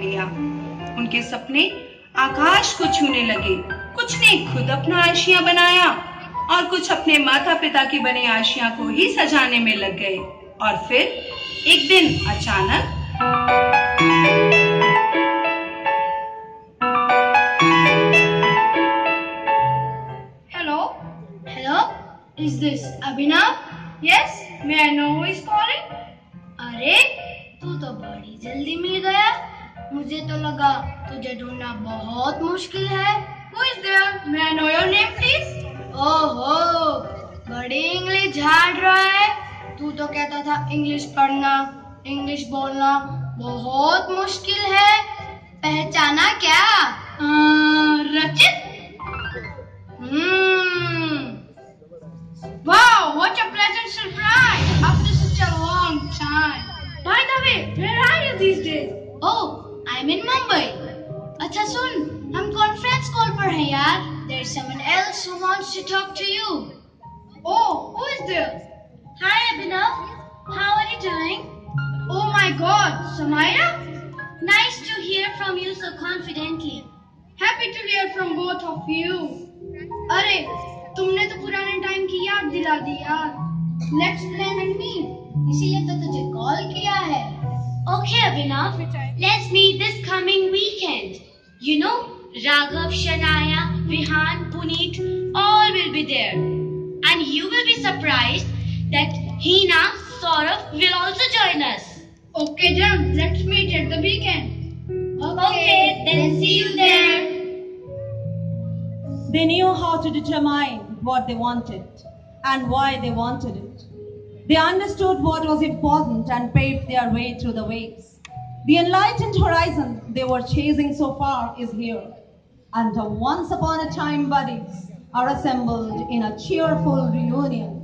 लिया उनके सपने आकाश को छूने लगे कुछ ने खुद अपना आशिया बनाया और कुछ अपने माता पिता की बने आशिया को ही सजाने में लग गए और फिर एक दिन अचानक hello? Is this Abhinav? Yes? May I know who is अरे, तू तो बड़ी जल्दी मिल गया मुझे तो लगा तुझे ढूंढना बहुत मुश्किल है। Who is there? May I know your name please? ओहो बड़ी इंग्लिश झाड़ रहा है। तू तो कहता था इंग्लिश पढ़ना इंग्लिश बोलना बहुत मुश्किल है। पहचाना क्या? आ, रचित? Oh, I'm in Mumbai. अच्छा सुन, हम कॉन्फ्रेंस कॉल पर हैं यार. There's someone else who wants to talk to you. Oh, who is there? Hi Abhinav. How are you doing? Oh my God, Samaya. Nice to hear from you so confidently. Happy to hear from both of you. अरे तुमने तो पुराने time की याद दिला दी यार let's plan इसीलिए तो तुझे कॉल किया है Okay, Abhinav, let's meet this coming weekend. You know, Raghav, Shanaya, Vihan, Puneet, all will be there. And you will be surprised that Hina, Saurav will also join us. Okay, Jam, let's meet at the weekend. Okay, okay then see you there. They knew how to determine what they wanted and why they wanted it. They understood what was important and paved their way through the waves. The enlightened horizon they were chasing so far is here. And once upon a time buddies are assembled in a cheerful reunion.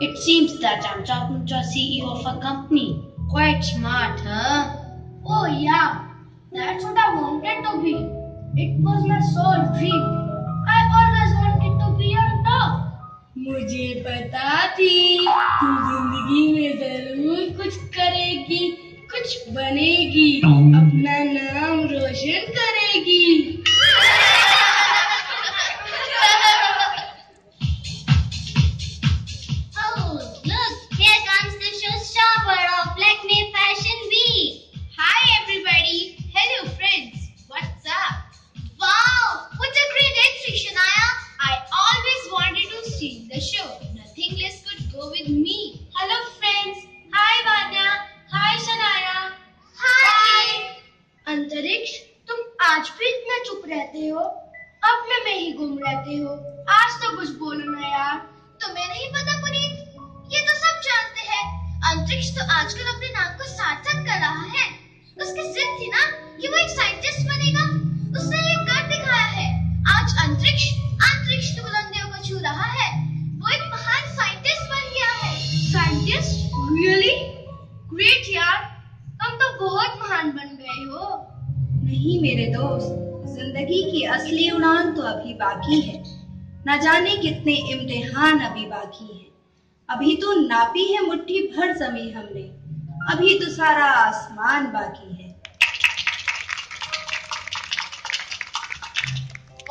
It seems that I'm talking to a CEO of a company. Quite smart, huh? Oh yeah, that's what I wanted to be. It was my sole dream. I always wanted to be on top. मुझे पता थी तू ज़िंदगी में ज़रूर कुछ करेगी कुछ बनेगी अपना नाम रोशन करेगी ही गुम रहते हो। आज तो कुछ बोलो ना यार। तुम्हें नहीं पता पुनीत, ये तो सब जानते हैं। अंतरिक्ष तो आजकल अपने नाम को सार्थक कर रहा है। उसकी जिद थी ना कि वो एक साइंटिस्ट बनेगा। उसने ये कर दिखाया है। आज अंतरिक्ष अंतरिक्ष बुलंदियों को छू रहा है। वो एक महान साइंटिस्ट बन गया है। साइंटिस्ट रियली ग्रेट यार। तुम तो बहुत महान बन गए हो। नहीं मेरे दोस्त। ज़िंदगी की असली उड़ान तो अभी बाकी है। न जाने कितने इम्तिहान अभी बाकी है। अभी तो नापी है मुट्ठी भर जमी हमने। अभी तो सारा आसमान बाकी है।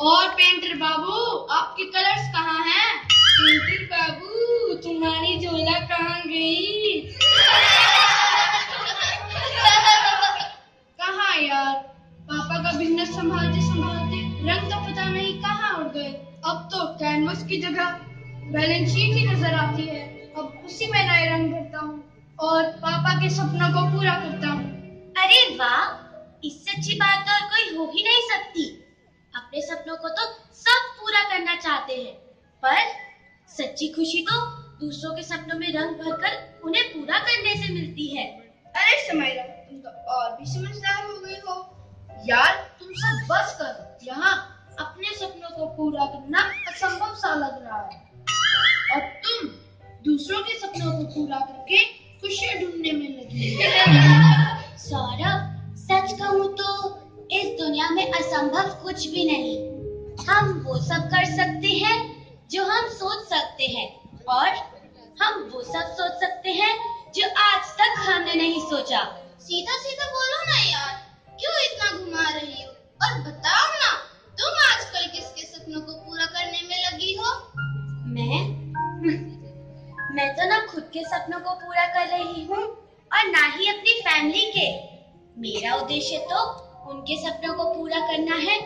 और पेंटर बाबू आपके कलर्स कहाँ हैं? पेंटर बाबू तुम्हारी झोला कहाँ गई? कहाँ यार? बिज़नेस संभालते संभालते रंग तो पता नहीं कहाँ उड़ गए। अब तो कैनवस की जगह बैलेंस शीट ही नज़र आती है। अब उसी में नए रंग भरता हूँ और पापा के सपनों को पूरा करता हूँ। अरे वाह इससे अच्छी बात तो और कोई हो ही नहीं सकती। अपने सपनों को तो सब पूरा करना चाहते हैं। पर सच्ची खुशी तो दूसरों के सपनों में रंग भरकर उन्हें पूरा करने से मिलती है। अरे समैरा तुम तो और भी समझदार हो गई हो। यार बस कर यहाँ अपने सपनों को पूरा करना असंभव सा लग रहा है। और तुम दूसरों के सपनों को पूरा करके खुशियाँ ढूँढने में लगी सौरभ, सच कहूँ तो इस दुनिया में असंभव कुछ भी नहीं। हम वो सब कर सकते हैं जो हम सोच सकते हैं, और हम वो सब सोच सकते हैं जो आज तक हमने नहीं सोचा। सीधा सीधा बोलो के सपनों को पूरा कर रही हूँ और ना ही अपनी फैमिली के। मेरा उद्देश्य तो उनके सपनों को पूरा करना है,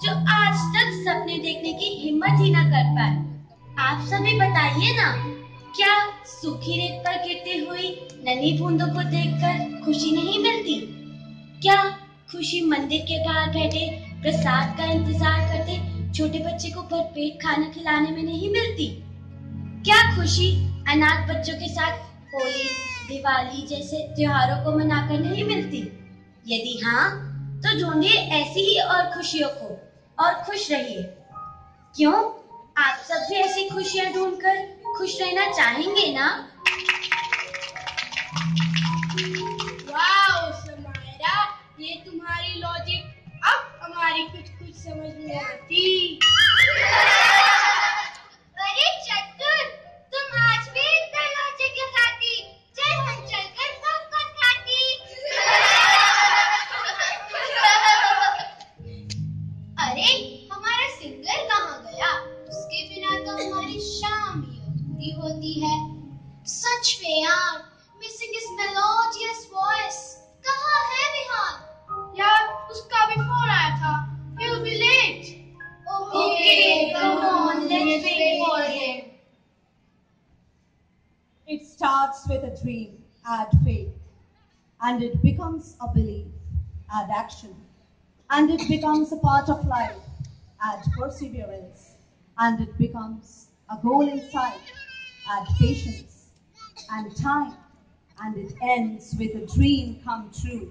जो आज तक सपने देखने की हिम्मत ही ना कर पाए। आप सभी बताइए ना, क्या सूखी रेत पर गिरती हुई नन्ही बूंदों को देखकर खुशी नहीं मिलती? क्या खुशी मंदिर के बाहर बैठे प्रसाद का इंतज़ार करते छोटे बच्चे को भरपेट खाना खिलाने में नहीं मिलती? क्या खुशी अनाथ बच्चों के साथ होली, दिवाली जैसे त्योहारों को मनाकर नहीं मिलती। यदि हाँ तो ढूंढिए ऐसी ही और खुशियों को, और खुश रहिए। क्यों? आप सब भी ऐसी खुशियाँ ढूंढकर खुश रहना चाहेंगे ना? वाओ, समायरा, ये तुम्हारी लॉजिक अब हमारी कुछ कुछ समझ में आती। सिंगर कहाँ गया उसके बिना तो हमारी शाम ही अधूरी होती है सच में यार मिसिंग इज़ मेलोडियस वॉइस कहाँ है विहान यार उसका भी फ़ोन आया था he will be late Okay, come on, let's wait for him. It starts with a dream, add faith, and it becomes a belief, add action, and it becomes a part of life, add perseverance, and it becomes a goal in sight, add patience and time, and it ends with a dream come true.